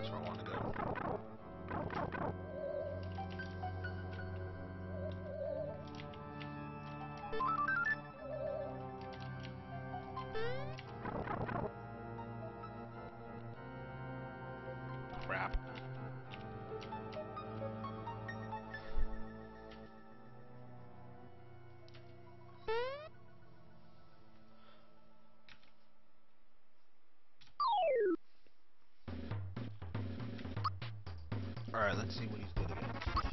that's where I want. Alright, let's see what he's good against.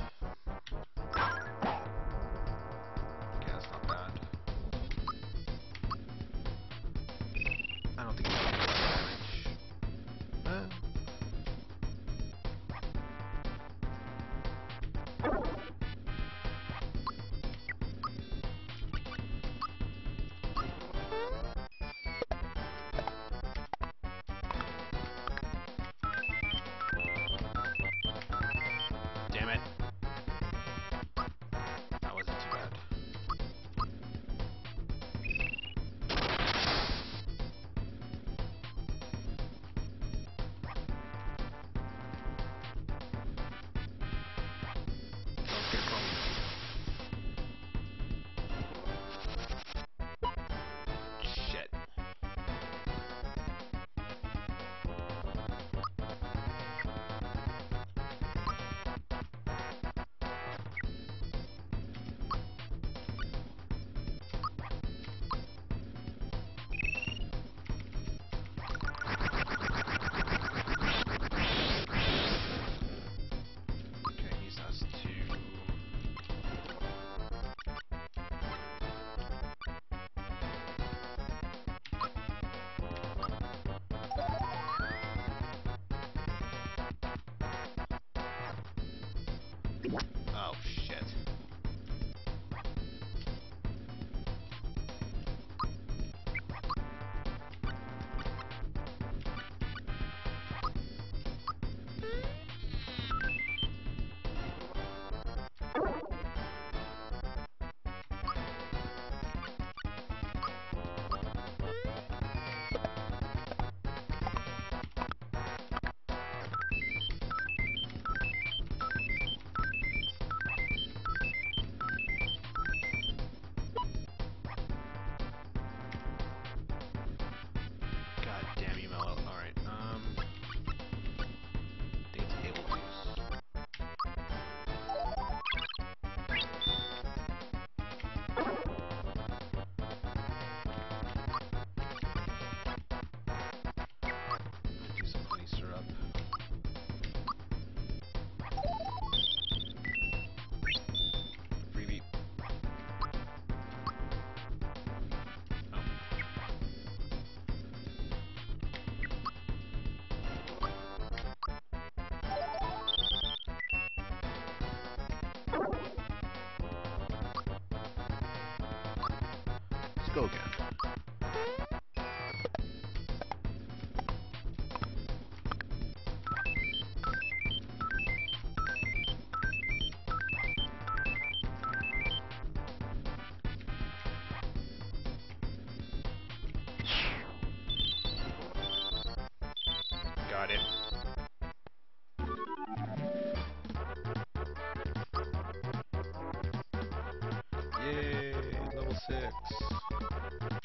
house. spoken. Got it six.